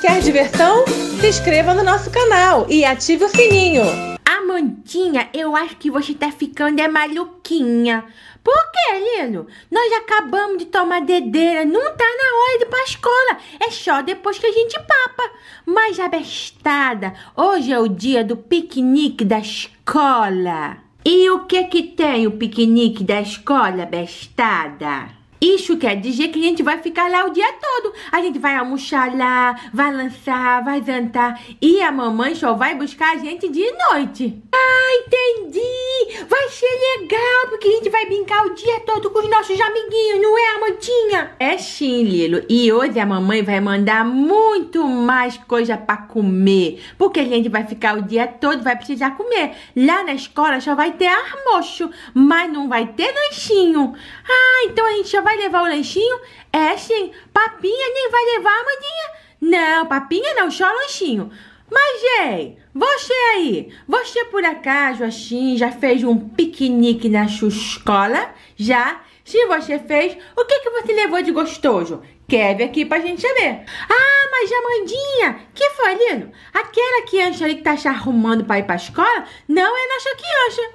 Quer diversão? Se inscreva no nosso canal e ative o sininho. Amandinha, eu acho que você tá ficando é maluquinha. Por que, Lilo? Nós acabamos de tomar dedeira, não tá na hora de ir pra escola. É só depois que a gente papa. Mas abestada, hoje é o dia do piquenique da escola. E o que que tem o piquenique da escola, bestada? Isso quer dizer que a gente vai ficar lá o dia todo. A gente vai almoçar lá, vai lançar, vai jantar. E a mamãe só vai buscar a gente de noite. Ah, entendi! Vai ser legal, porque vai brincar o dia todo com os nossos amiguinhos, não é, Amandinha? É sim, Lilo. E hoje a mamãe vai mandar muito mais coisa para comer. Porque a gente vai ficar o dia todo, vai precisar comer. Lá na escola só vai ter almoço, mas não vai ter lanchinho. Ah, então a gente só vai levar o lanchinho? É sim. Papinha nem vai levar, Amandinha? Não, papinha não, só lanchinho. Mas, ei, você aí, você por acaso assim já fez um piquenique na sua escola? Já? Se você fez, o que, que você levou de gostoso? Vir aqui pra gente saber. Ah, mas Amandinha, que foi, Lino? Aquela criança ali que tá se arrumando pra ir pra escola não é nossa criança.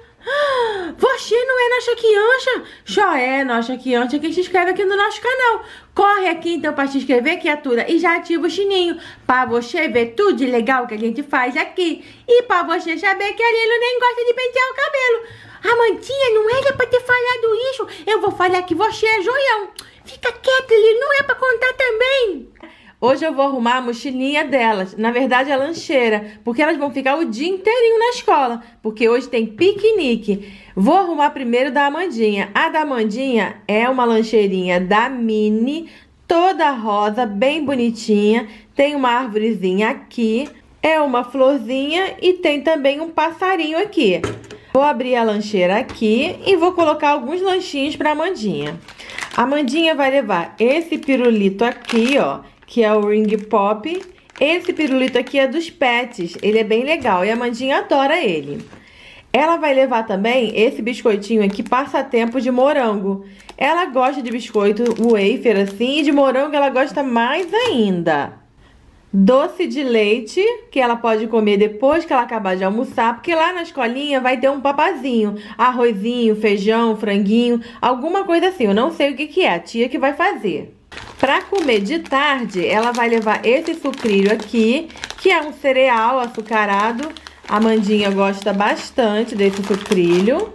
Você não é nossa criança? Já é nossa criança que se inscreve aqui no nosso canal. Corre aqui então para se inscrever, criatura, e já ativa o sininho para você ver tudo de legal que a gente faz aqui. E para você saber que a Lilo nem gosta de pentear o cabelo. Amantinha, não era para ter falado isso. Eu vou falar que você é joião. Fica quieto, Lilo, não é para contar também. Hoje eu vou arrumar a mochilinha delas, na verdade a lancheira, porque elas vão ficar o dia inteirinho na escola, porque hoje tem piquenique. Vou arrumar primeiro da Amandinha. A da Amandinha é uma lancheirinha da Mini, toda rosa, bem bonitinha. Tem uma árvorezinha aqui, é uma florzinha e tem também um passarinho aqui. Vou abrir a lancheira aqui e vou colocar alguns lanchinhos para Amandinha. A Amandinha vai levar esse pirulito aqui, ó que é o Ring Pop. Esse pirulito aqui é dos pets, ele é bem legal e a Mandinha adora ele. Ela vai levar também esse biscoitinho aqui, passatempo de morango. Ela gosta de biscoito wafer assim, e de morango ela gosta mais ainda. Doce de leite, que ela pode comer depois que ela acabar de almoçar, porque lá na escolinha vai ter um papazinho, arrozinho, feijão, franguinho, alguma coisa assim. Eu não sei o que, que é, a tia que vai fazer. Para comer de tarde, ela vai levar esse sucrilho aqui, que é um cereal açucarado. A Mandinha gosta bastante desse sucrilho.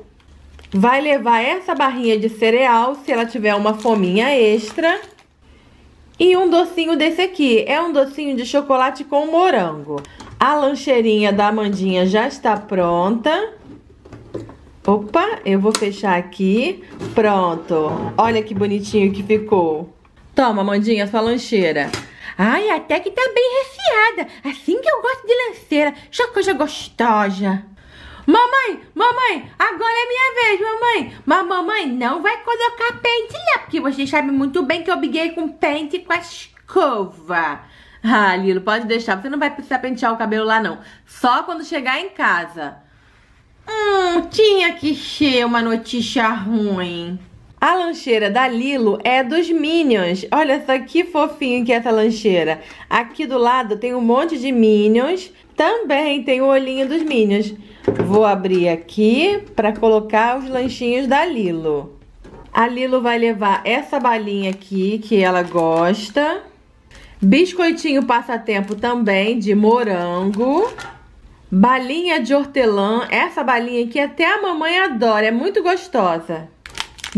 Vai levar essa barrinha de cereal, se ela tiver uma fominha extra. E um docinho desse aqui, é um docinho de chocolate com morango. A lancheirinha da Amandinha já está pronta. Opa, eu vou fechar aqui. Pronto. Olha que bonitinho que ficou. Toma, Mandinha, sua lancheira. Ai, até que tá bem refiada. Assim que eu gosto de lanceira. Já coisa gostosa. Mamãe, mamãe, agora é minha vez, mamãe. Mas mamãe não vai colocar pente lá, porque você sabe muito bem que eu briguei com pente com a escova. Ah, Lilo, pode deixar. Você não vai precisar pentear o cabelo lá, não. Só quando chegar em casa. Hum, tinha que ser uma notícia ruim. A lancheira da Lilo é dos Minions. Olha só que fofinho que é essa lancheira. Aqui do lado tem um monte de Minions. Também tem o olhinho dos Minions. Vou abrir aqui para colocar os lanchinhos da Lilo. A Lilo vai levar essa balinha aqui que ela gosta. Biscoitinho passatempo também de morango. Balinha de hortelã. Essa balinha aqui até a mamãe adora, é muito gostosa.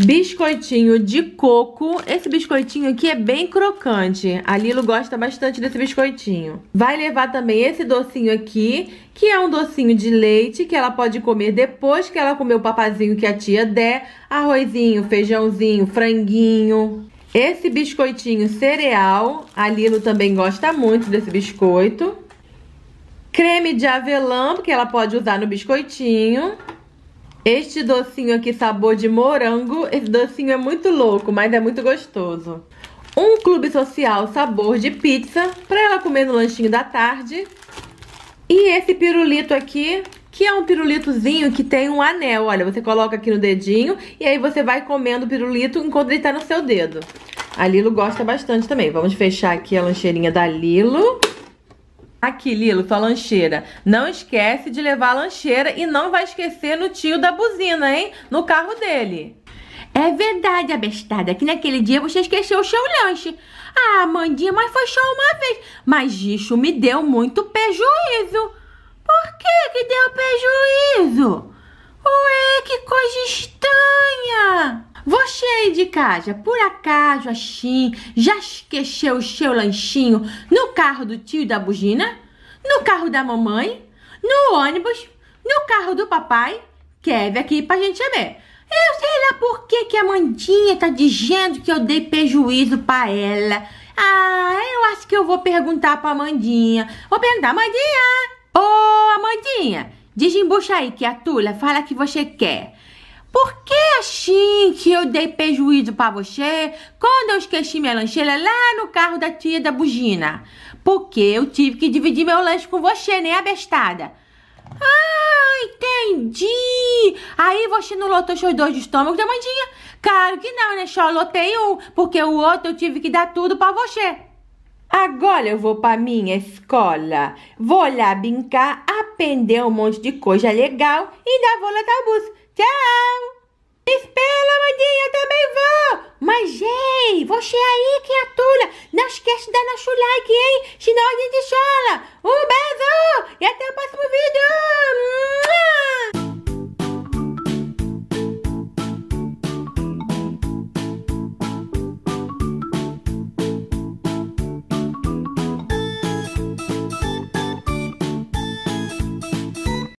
Biscoitinho de coco. Esse biscoitinho aqui é bem crocante. A Lilo gosta bastante desse biscoitinho. Vai levar também esse docinho aqui, que é um docinho de leite, que ela pode comer depois que ela comer o papazinho que a tia der. Arrozinho, feijãozinho, franguinho. Esse biscoitinho cereal, a Lilo também gosta muito desse biscoito. Creme de avelã, que ela pode usar no biscoitinho. Este docinho aqui, sabor de morango. Esse docinho é muito louco, mas é muito gostoso. Um clube social sabor de pizza, para ela comer no lanchinho da tarde. E esse pirulito aqui, que é um pirulitozinho que tem um anel. Olha, você coloca aqui no dedinho e aí você vai comendo o pirulito enquanto ele tá no seu dedo. A Lilo gosta bastante também. Vamos fechar aqui a lancheirinha da Lilo. Aqui, Lilo, tua lancheira. Não esquece de levar a lancheira e não vai esquecer no tio da buzina, hein? No carro dele. É verdade, abestada, que naquele dia você esqueceu o seu lanche. Ah, Mandinha, mas foi só uma vez. Mas isso me deu muito prejuízo. Por que que deu prejuízo? Ué, que coisa estranha. Você de casa, por acaso assim, já esqueceu o seu lanchinho no carro do tio da bugina? No carro da mamãe? No ônibus? No carro do papai? Quer ver aqui pra gente saber. Eu sei lá por que, que a Mandinha tá dizendo que eu dei prejuízo pra ela. Ah, eu acho que eu vou perguntar pra Mandinha. Vou perguntar, Mandinha! Ô, Amandinha, desembucha aí, criatura, fala que você quer. Por que assim que eu dei prejuízo para você quando eu esqueci minha lancheira lá no carro da tia da bugina? Porque eu tive que dividir meu lanche com você, né, abestada? Ah, entendi! Aí você não lotou seus dois de estômago da mandinha? Claro que não, né? Só lotei um, porque o outro eu tive que dar tudo para você. Agora eu vou para minha escola. Vou lá brincar, aprender um monte de coisa legal e ainda vou latar o bus. Tchau! Espera, amadinha, eu também vou! Mas, ei, você aí, criatura, é não esquece de dar nosso like, hein? Senão a gente chora!